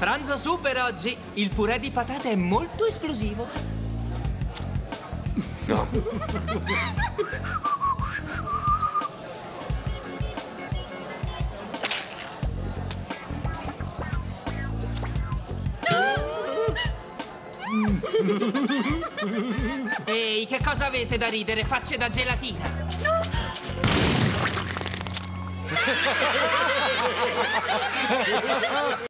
Pranzo super oggi. Il purè di patate è molto esplosivo. Ehi, che cosa avete da ridere? Facce da gelatina.